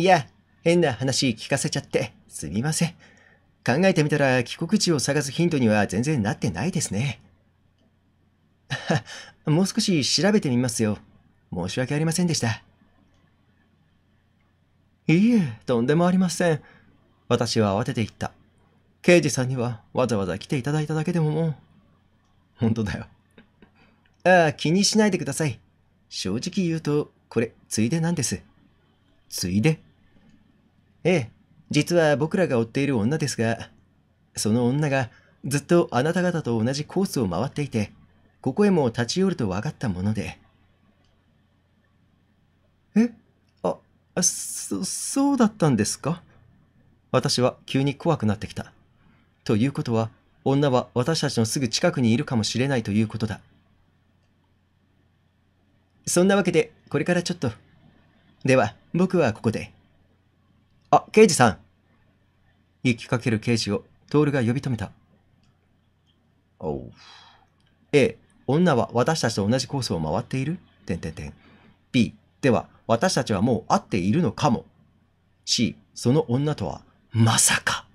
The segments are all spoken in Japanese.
いや、変な話聞かせちゃって、すみません。考えてみたら帰国地を探すヒントには全然なってないですね。もう少し調べてみますよ。申し訳ありませんでした。いいえ、とんでもありません。私は慌てて言った。刑事さんにはわざわざ来ていただいただけでももう。本当だよ。ああ、気にしないでください。正直言うと、これ、ついでなんです。ついでええ、実は僕らが追っている女ですが、その女がずっとあなた方と同じコースを回っていて、ここへも立ち寄ると分かったもので。えあ、そ、そうだったんですか？私は急に怖くなってきた。ということは、女は私たちのすぐ近くにいるかもしれないということだ。そんなわけで、これからちょっと。では、僕はここで。あ、刑事さん。行きかける刑事を、トールが呼び止めた。おう。A、女は私たちと同じコースを回っているてんてんてん。B、では、私たちはもう会っているのかも。C、その女とは、まさか。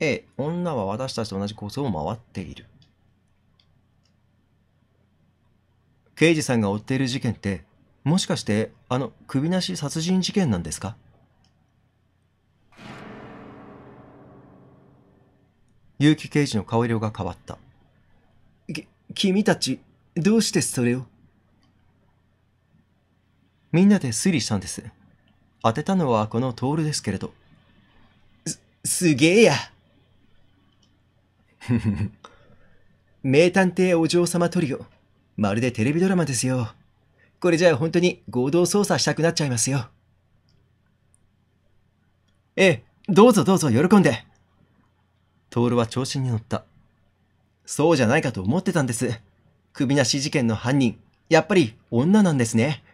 A、女は私たちと同じコースを回っている。刑事さんが追っている事件って、もしかして、あの、首なし殺人事件なんですか？結城刑事の顔色が変わった。き、君たち、どうしてそれを？みんなで推理したんです。当てたのはこのトールですけれど。す、すげえや。名探偵お嬢様トリオ。まるでテレビドラマですよ。これじゃあ本当に合同捜査したくなっちゃいますよ。ええ、どうぞどうぞ喜んで。トールは調子に乗った。そうじゃないかと思ってたんです。首なし事件の犯人、やっぱり女なんですね。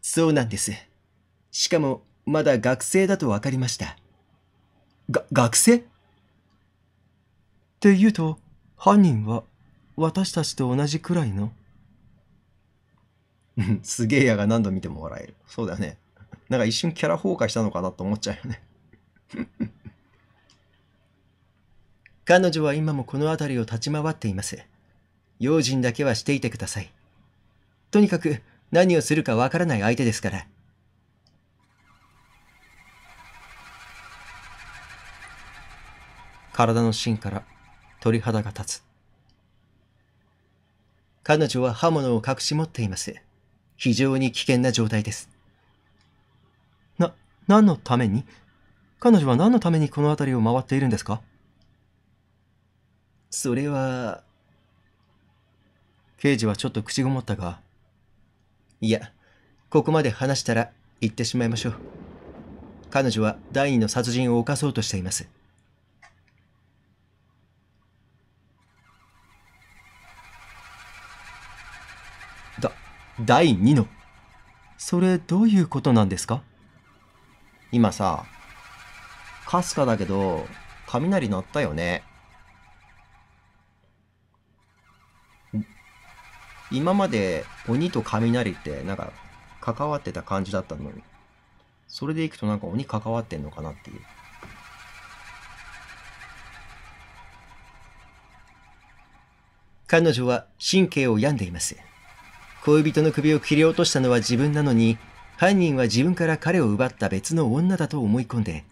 そうなんです。しかも、まだ学生だと分かりました。が、学生？って言うと、犯人は私たちと同じくらいの？すげえやが何度見ても笑える。そうだよね。なんか一瞬キャラ崩壊したのかなと思っちゃうよね。彼女は今もこの辺りを立ち回っています。用心だけはしていてください。とにかく何をするかわからない相手ですから。体の芯から鳥肌が立つ。彼女は刃物を隠し持っています。非常に危険な状態です。な、何のために？彼女は何のためにこの辺りを回っているんですか？それは、刑事はちょっと口ごもったが、いや、ここまで話したら言ってしまいましょう。彼女は第二の殺人を犯そうとしています。だ、第二の？それどういうことなんですか？今さ、かすかだけど、雷鳴ったよね。今まで鬼と雷ってなんか関わってた感じだったのに、それでいくとなんか鬼関わってんのかなっていう。彼女は神経を病んでいます。恋人の首を切り落としたのは自分なのに、犯人は自分から彼を奪った別の女だと思い込んで、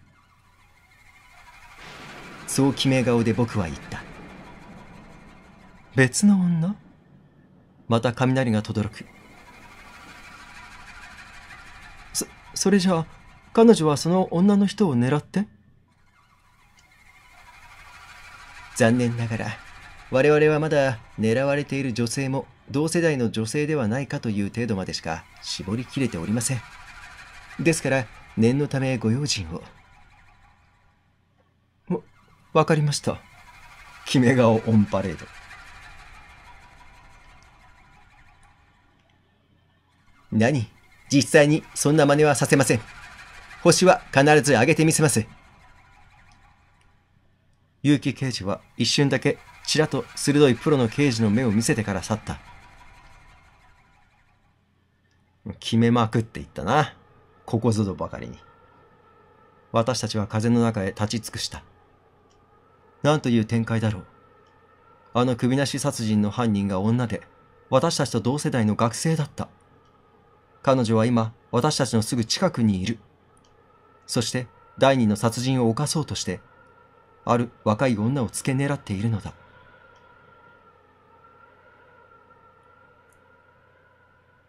そう決め顔で僕は言った。別の女？また雷が轟く。そ、それじゃあ、彼女はその女の人を狙って？残念ながら、我々はまだ狙われている女性も同世代の女性ではないかという程度までしか絞りきれておりません。ですから、念のためご用心を。わ、わかりました。決め顔オンパレード。何？実際にそんな真似はさせません。星は必ず上げてみせます。結城刑事は一瞬だけちらっと鋭いプロの刑事の目を見せてから去った。決めまくって言ったな。ここぞとばかりに。私たちは風の中へ立ち尽くした。なんという展開だろう。あの首なし殺人の犯人が女で、私たちと同世代の学生だった。彼女は今、私たちのすぐ近くにいる。そして、第二の殺人を犯そうとして、ある若い女を付け狙っているのだ。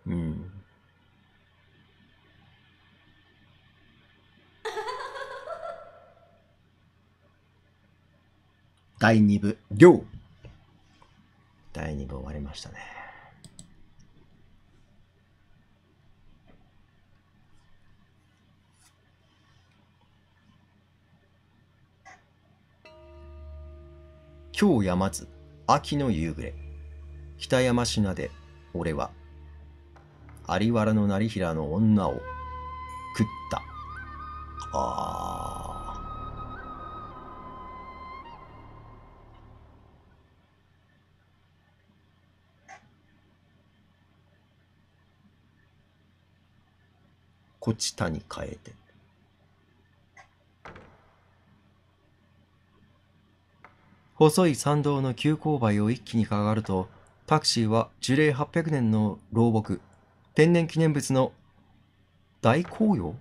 うん。第2部、量第2部終わりましたね。今日山津、秋の夕暮れ。北山品で、俺は、有原の成平の女を食った。ああ。こちたに変えて。細い参道の急勾配を一気にかかると、タクシーは樹齢800年の老木、天然記念物の大紅葉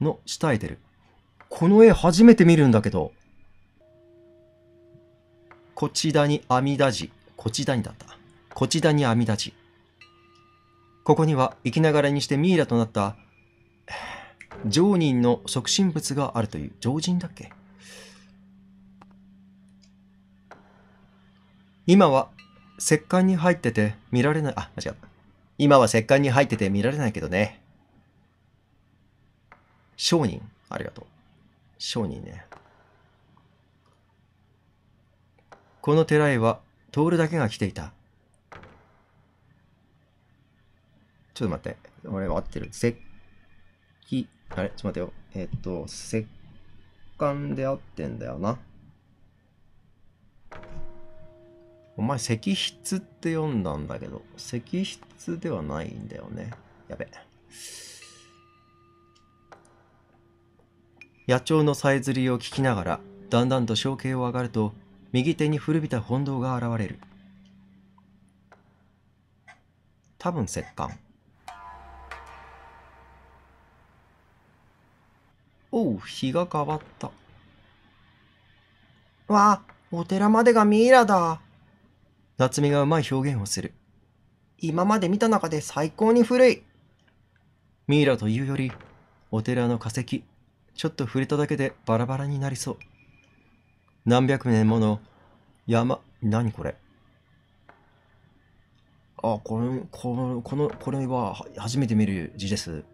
の下へ出る。この絵初めて見るんだけど。こちだに阿弥陀寺。こちだにだった。こちだに阿弥陀寺。ここには生きながらにしてミイラとなった常人の促進物があるという常人だっけ？今は石棺に入ってて見られない、あ、間違った。今は石棺に入ってて見られないけどね。商人、ありがとう。商人ね。この寺へは、徹だけが来ていた。ちょっと待って。俺は合ってる。石き、あれ？ちょっと待ってよ。えっと、石棺であってんだよな。お前、石筆って読んだんだけど、石筆ではないんだよね。やべ。野鳥のさえずりを聞きながら、だんだんと象形を上がると、右手に古びた本堂が現れる。多分石棺。おう、日が変わった。わあ、お寺までがミイラだ。夏美がうまい表現をする。今まで見た中で最高に古い。ミイラというより、お寺の化石、ちょっと触れただけでバラバラになりそう。何百年もの山、何これあ、これ、この、この、これは初めて見る字です。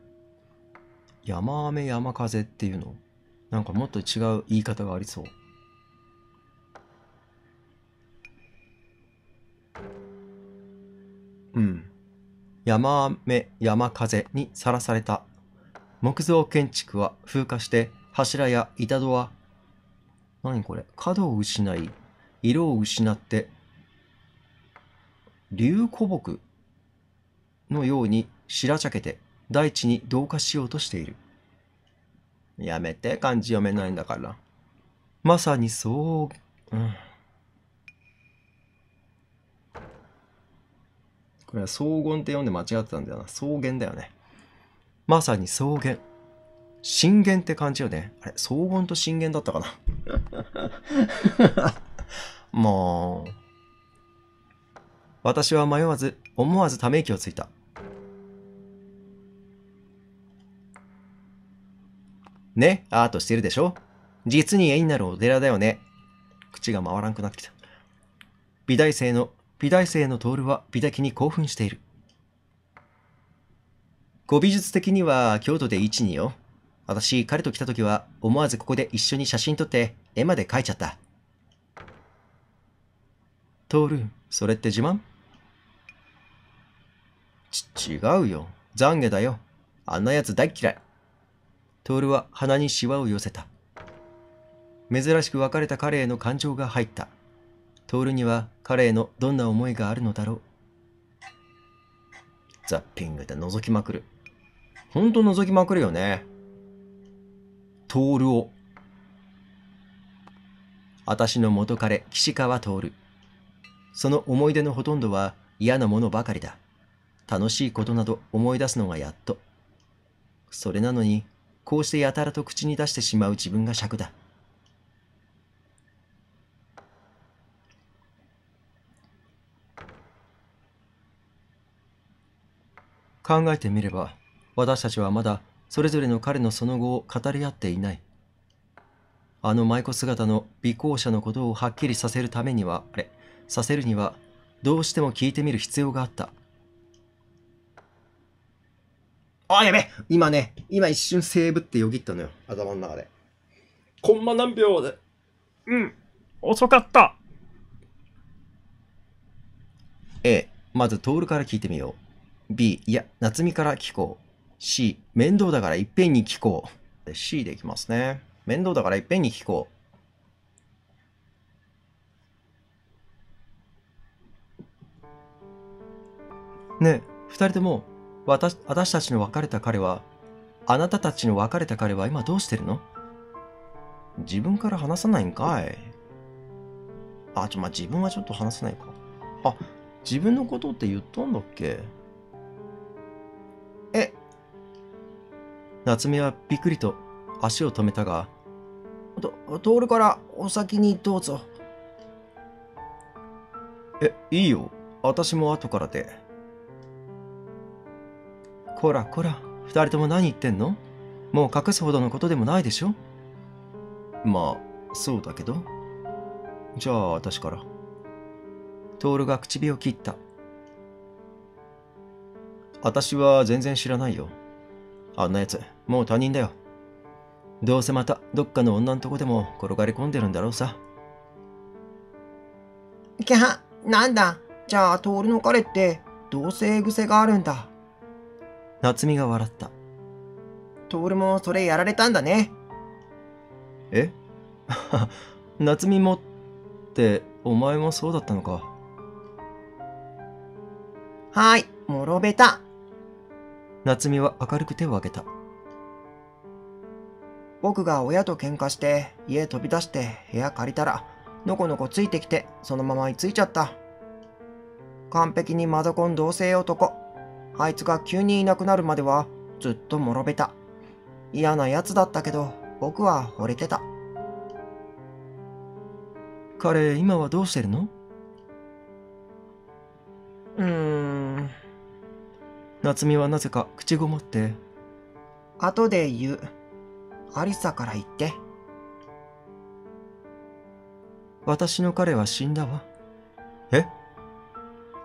山雨山風っていうのなんかもっと違う言い方がありそう。うん。山雨山風にさらされた。木造建築は風化して柱や板戸は、何これ角を失い、色を失って、流古木のように白茶けて大地に同化しようとしている。やめて、漢字読めないんだから。まさにそう、うん。これは草原って読んで間違ってたんだよな。草原だよね。まさに草原。震源って感じよね。あれ、草原と震源だったかな。もう。私は迷わず、思わずため息をついた。ね、アートしてるでしょ？実に絵になるお寺だよね。口が回らんくなってきた。美大生の、美大生の徹は美滝に興奮している。ご美術的には京都で一二よ。私、彼と来た時は思わずここで一緒に写真撮って絵まで描いちゃった。徹、それって自慢？ち、違うよ。懺悔だよ。あんな奴大嫌い。徹は鼻にシワを寄せた。珍しく別れた彼への感情が入った。徹には彼へのどんな思いがあるのだろう。ザッピングで覗きまくる。ほんと覗きまくるよね。トールを。私の元彼、岸川徹。その思い出のほとんどは嫌なものばかりだ。楽しいことなど思い出すのがやっと。それなのに、こうしてやたらと口に出してしまう自分が尺だ。考えてみれば、私たちはまだそれぞれの彼のその後を語り合っていない。あの舞妓姿の尾行者のことをはっきりさせるためには、あれ、させるには、どうしても聞いてみる必要があった。あ、やべ今ね、今一瞬セーブってよぎったのよ。頭の中で。コンマ何秒で。うん。遅かった。A、まずトールから聞いてみよう。B、いや、夏美から聞こう。C、面倒だからいっぺんに聞こう。C でいきますね。面倒だからいっぺんに聞こう。ねえ、二人とも私私たちの別れた彼は、あなたたちの別れた彼は今どうしてるの？自分から話さないんかいあ、ちょ、まあ、自分はちょっと話さないか。あ、自分のことって言ったんだっけ？夏目はびっくりと足を止めたが、と、徹からお先にどうぞ。え、いいよ。私も後からで。こらこら、二人とも何言ってんの？もう隠すほどのことでもないでしょ？まあ、そうだけど。じゃあ、私から。徹が唇を切った。私は全然知らないよ。あんな奴、もう他人だよ。どうせまたどっかの女のとこでも転がり込んでるんだろうさ。きゃ、なんだ？じゃあ、徹の彼って同性癖があるんだ？夏美が笑った。徹もそれやられたんだね。え？夏美もって、お前もそうだったのか。はい、もろべた。夏美は明るく手を挙げた。僕が親と喧嘩して家飛び出して部屋借りたらのこのこついてきてそのまま居ついちゃった。完璧にマザコン同性男。あいつが急にいなくなるまではずっともろべた。嫌な奴だったけど、僕は惚れてた。彼、今はどうしてるの？うーん。夏美はなぜか口ごもって。後で言う。アリサから言って。私の彼は死んだわ。え？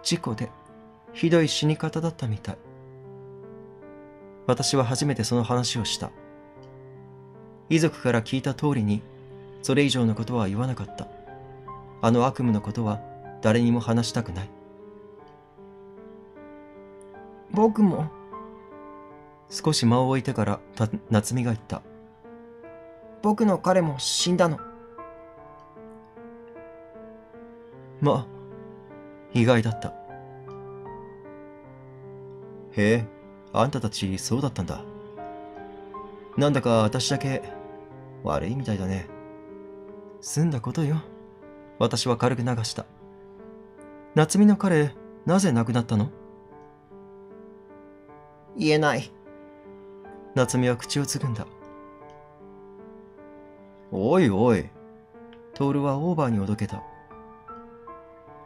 事故で。ひどい死に方だったみたい。私は初めてその話をした。遺族から聞いた通りに、それ以上のことは言わなかった。あの悪夢のことは誰にも話したくない。僕も。少し間を置いてから夏美が言った。僕の彼も死んだの。まあ、意外だった。へえ、あんたたちそうだったんだ。なんだか私だけ悪いみたいだね。済んだことよ。私は軽く流した。夏美の彼、なぜ亡くなったの？言えない。夏美は口をつぐんだ。おいおい。徹はオーバーにおどけた。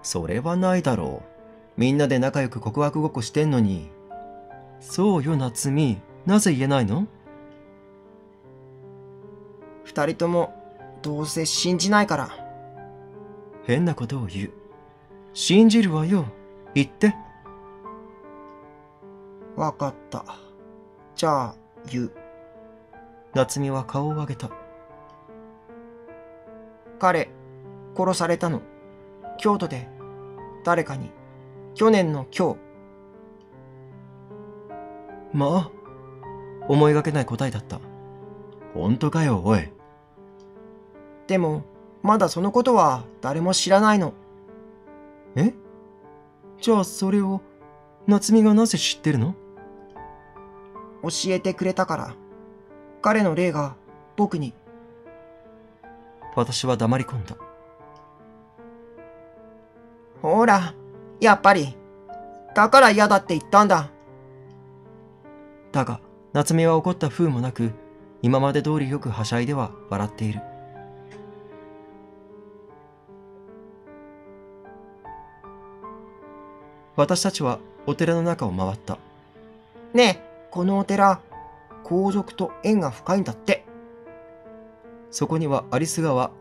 それはないだろう。みんなで仲良く告白ごっこしてんのに、そうよ、夏美。なぜ言えないの？二人とも、どうせ信じないから。変なことを言う。信じるわよ。言って。わかった。じゃあ、言う。夏美は顔を上げた。彼、殺されたの。京都で、誰かに。去年の今日。まあ、思いがけない答えだった。本当かよ、おい。でも、まだそのことは誰も知らないの。え？じゃあそれを、夏美がなぜ知ってるの？教えてくれたから。彼の霊が僕に。私は黙り込んだ。ほら、やっぱり。だから嫌だって言ったんだ。だが、夏目は怒った風もなく、今まで通りよくはしゃいでは笑っている。私たちはお寺の中を回った。ねえ、このお寺、皇族と縁が深いんだって。そこには有栖川、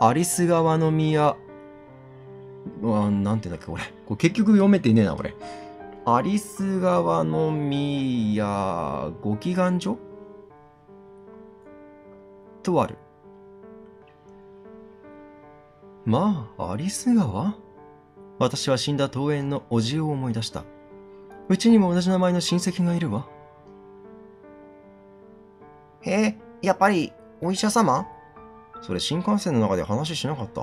有栖川の宮、うわなんていうんだっけ、これ。これ結局読めてねえな、これ。有栖川の宮、ご祈願所？とある。まあ、有栖川？私は死んだ桃園のおじを思い出した。うちにも同じ名前の親戚がいるわ。へえ、やっぱりお医者様？それ新幹線の中で話しなかった？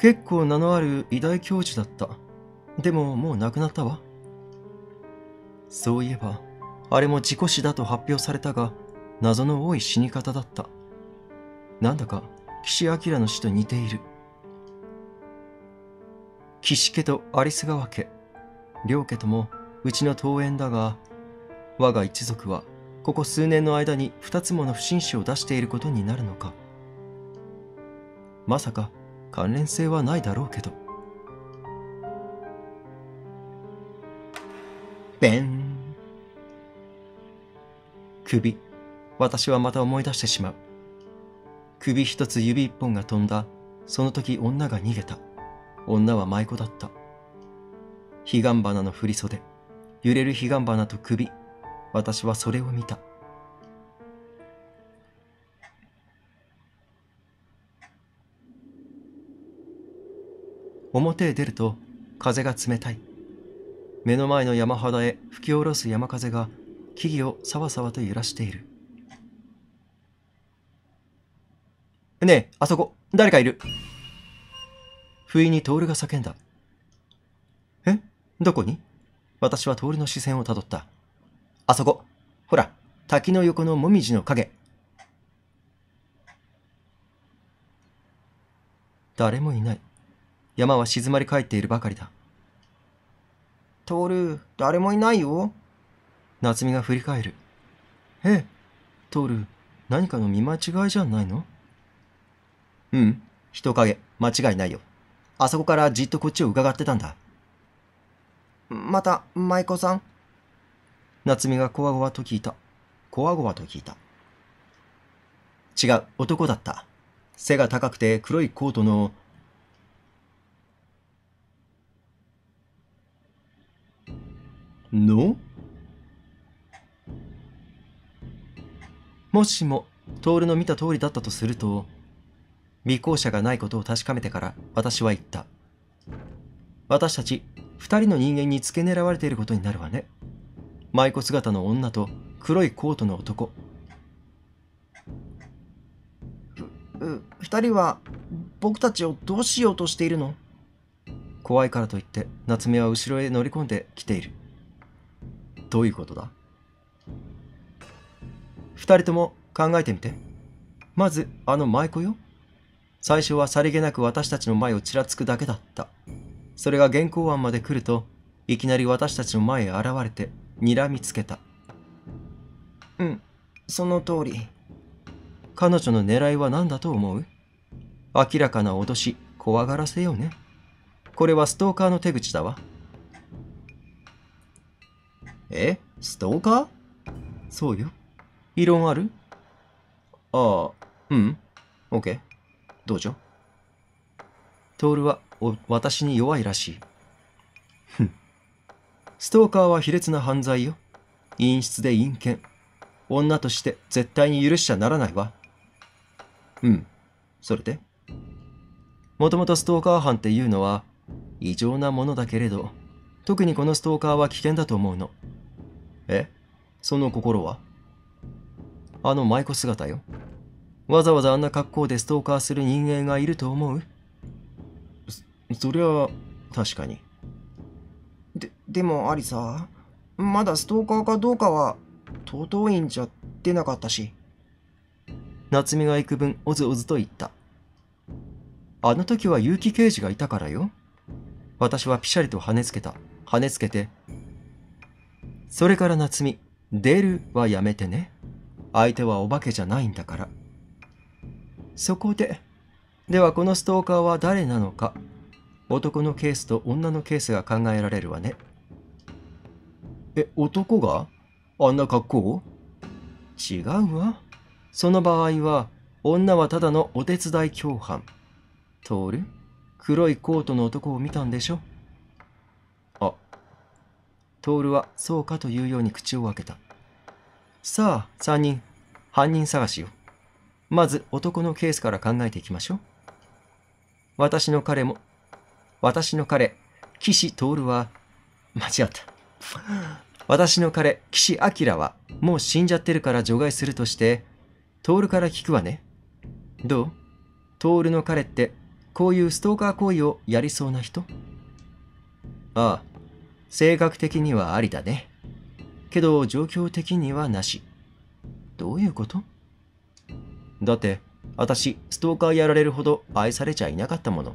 結構名のある医大教授だった。でももう亡くなったわ。そういえば、あれも事故死だと発表されたが、謎の多い死に方だった。なんだか、岸明の死と似ている。岸家と有栖川家、両家ともうちの桃園だが、我が一族はここ数年の間に二つもの不審死を出していることになるのか。まさか関連性はないだろうけど。ベン。首。私はまた思い出してしまう。首一つ指一本が飛んだ。その時女が逃げた。女は舞妓だった。彼岸花の振り袖。揺れる彼岸花と首。私はそれを見た。表へ出ると風が冷たい。目の前の山肌へ吹き下ろす山風が木々をさわさわと揺らしている。ねえ、あそこ、誰かいる？不意に徹が叫んだ。え？どこに？私は徹の視線をたどった。あそこ、ほら、滝の横のもみじの影。誰もいない。山は静まり返っているばかりだ。トール、誰もいないよ。夏美が振り返る。え？え、トール、何かの見間違いじゃないの？うん、人影、間違いないよ。あそこからじっとこっちを伺ってたんだ。また、舞妓さん？夏美がこわごわと聞いた。こわごわと聞いた。違う、男だった。背が高くて黒いコートの、の？もしも、徹の見た通りだったとすると、尾行者がないことを確かめてから私は言った。私たち二人の人間に付け狙われていることになるわね。舞妓姿の女と黒いコートの男。う、二人は僕たちをどうしようとしているの？怖いからといって夏目は後ろへ乗り込んできている。どういうことだ？二人とも考えてみて。まずあの舞妓よ。最初はさりげなく私たちの前をちらつくだけだった。それが原稿案まで来ると、いきなり私たちの前へ現れて、睨みつけた。うん、その通り。彼女の狙いは何だと思う？明らかな脅し、怖がらせようね。これはストーカーの手口だわ。え？ストーカー？そうよ。異論ある？ああ、うん。オッケー。どうぞ。トールは私に弱いらしい。ふん。ストーカーは卑劣な犯罪よ。陰湿で陰険。女として絶対に許しちゃならないわ。うん。それで？もともとストーカー犯っていうのは異常なものだけれど、特にこのストーカーは危険だと思うの。え？その心は？あの舞妓姿よ。わざわざあんな格好でストーカーする人間がいると思う？そそりゃ、確かに。で、でもアリサ、まだストーカーかどうかは、トート院じゃ出なかったし。夏美が幾分おずおずと言った。あの時は結城刑事がいたからよ。私はピシャリと跳ねつけた。跳ねつけて。それから夏美、出るはやめてね。相手はお化けじゃないんだから。そこで、ではこのストーカーは誰なのか？男のケースと女のケースが考えられるわね。え、男が？あんな格好違うわ。その場合は、女はただのお手伝い共犯。トール黒いコートの男を見たんでしょ？あ、トールはそうかというように口を開けた。さあ、三人、犯人探しよ。まず男のケースから考えていきましょう。私の彼も、私の彼、岸徹は、間違った。私の彼、岸明は、もう死んじゃってるから除外するとして、徹から聞くわね。どう？徹の彼って、こういうストーカー行為をやりそうな人？ああ、性格的にはありだね。けど、状況的にはなし。どういうこと？だって、私、ストーカーやられるほど愛されちゃいなかったもの。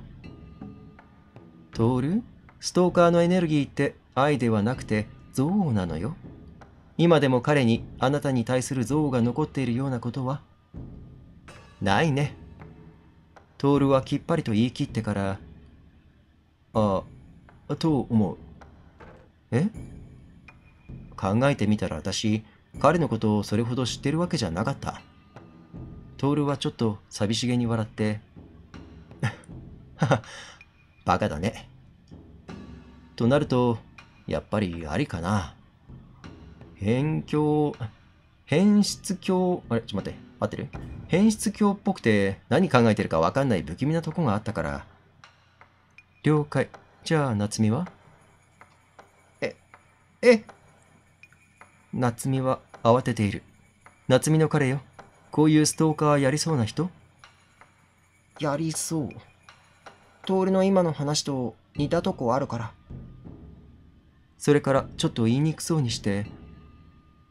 トールストーカーのエネルギーって愛ではなくて憎悪なのよ。今でも彼にあなたに対する憎悪が残っているようなことは？ないね。トールはきっぱりと言い切ってから、ああ、と思う。え？考えてみたら私、彼のことをそれほど知ってるわけじゃなかった。トールはちょっと寂しげに笑って、はは、バカだね。となると、やっぱりありかな。辺境、変質境、あれ、ちょっと待って、合ってる？変質境っぽくて何考えてるかわかんない不気味なとこがあったから。了解。じゃあ、夏美は？え、夏美は慌てている。夏美の彼よ。こういうストーカーやりそうな人？やりそう。トールの今の話と似たとこあるから。それからちょっと言いにくそうにして、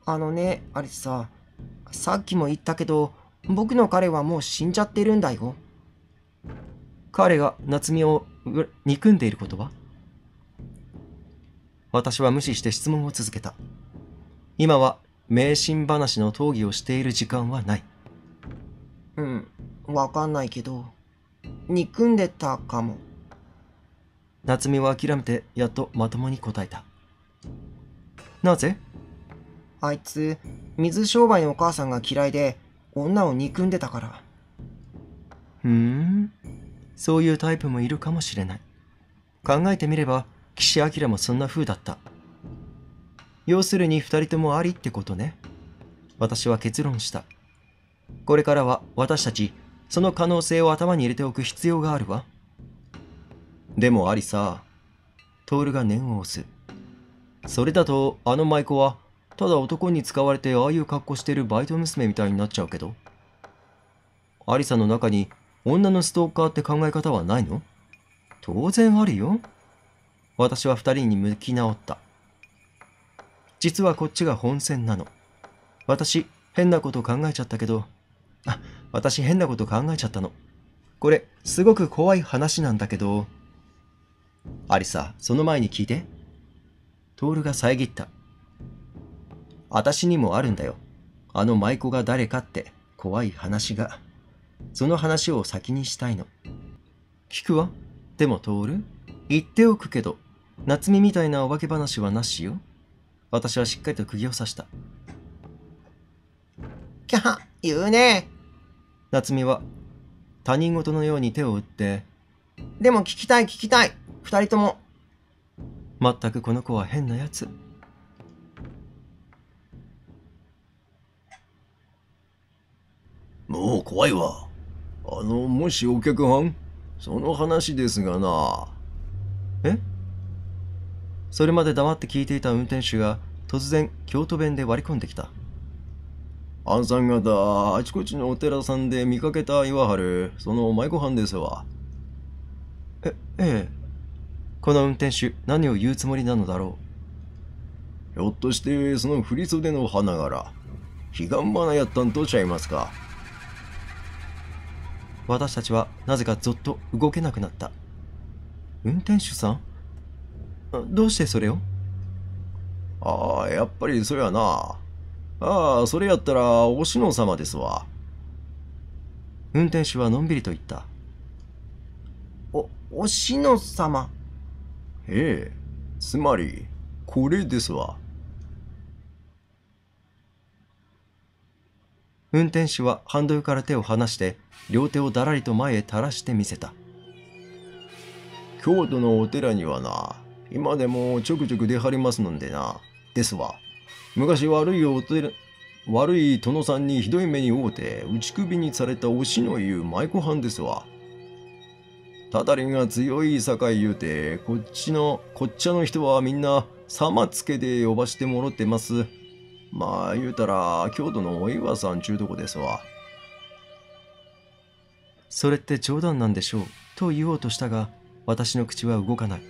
あのね、アリスさ、さっきも言ったけど、僕の彼はもう死んじゃってるんだよ。彼が夏美をう憎んでいることは？私は無視して質問を続けた。今は迷信話の討議をしている時間はない。うん、わかんないけど、憎んでたかも。夏美は諦めてやっとまともに答えた。なぜ？あいつ、水商売のお母さんが嫌いで、女を憎んでたから。ふーん。そういうタイプもいるかもしれない。考えてみれば、岸明もそんな風だった。要するに二人ともありってことね。私は結論した。これからは私たち、その可能性を頭に入れておく必要があるわ。でもありさ、トールが念を押す。それだと、あの舞妓は、ただ男に使われてああいう格好してるバイト娘みたいになっちゃうけど。アリサの中に女のストーカーって考え方はないの？当然あるよ。私は二人に向き直った。実はこっちが本線なの。私、変なこと考えちゃったけど、あ、私変なこと考えちゃったの。これ、すごく怖い話なんだけど、アリサ、その前に聞いて。トールが遮った。私にもあるんだよ。あの舞妓が誰かって怖い話が。その話を先にしたいの。聞くわ。でも、トール言っておくけど、夏美みたいなお化け話はなしよ。私はしっかりと釘を刺した。キャッ、言うね。夏美は他人事のように手を打って、でも聞きたい聞きたい。二人とも。まったくこの子は変なやつ。もう怖いわ。あの、もしお客はその話ですがな。え？それまで黙って聞いていた運転手が突然京都弁で割り込んできた。あんさん方、あちこちのお寺さんで見かけた岩春、その舞妓はんですわ。え、ええ。この運転手何を言うつもりなのだろう。ひょっとしてその振袖の花柄、彼岸花やったんとちゃいますか？私たちはなぜかぞっと動けなくなった。運転手さん？あどうしてそれを？ああ、やっぱりそやな。ああ、それやったらおしの様ですわ。運転手はのんびりと言った。お、おしの様？ええ、つまり、これですわ。運転手はハンドルから手を離して、両手をだらりと前へ垂らしてみせた。京都のお寺にはな、今でもちょくちょく出張りますのんでな。ですわ。昔悪いお寺、悪い殿さんにひどい目に遭うて、打ち首にされたおしの言う舞妓藩ですわ。たたりが強いさかい言うて、こっちの、こっちゃの人はみんな、様つけで呼ばしてもろってます。まあ言うたら、京都のお岩さんちゅうとこですわ。それって冗談なんでしょうと言おうとしたが、私の口は動かない。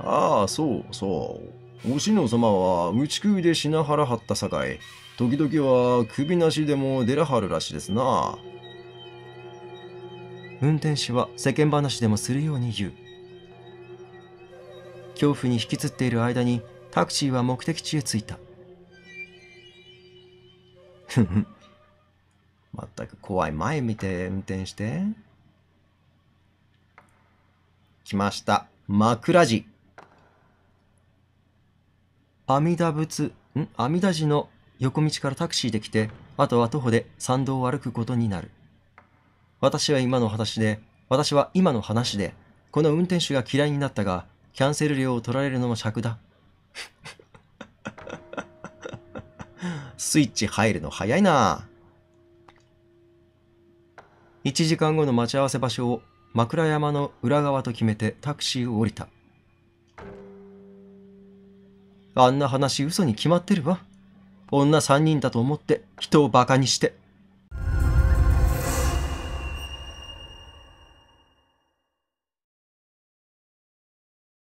ああ、そうそう。おしの様は打ち首で品腹張ったさかい、時々は首なしでも出らはるらしいですな。運転手は世間話でもするように言う。恐怖に引きつっている間にタクシーは目的地へ着いた。ふふ。まったく怖い前見て運転して。来ました。枕地。阿弥陀仏、ん？阿弥陀寺の横道からタクシーで来て、あとは徒歩で参道を歩くことになる。私は今の話で、私は今の話で、この運転手が嫌いになったが、キャンセル料を取られるのも尺だ。スイッチ入るの早いな。1時間後の待ち合わせ場所を枕山の裏側と決めてタクシーを降りた。あんな話嘘に決まってるわ。女三人だと思って人をバカにして。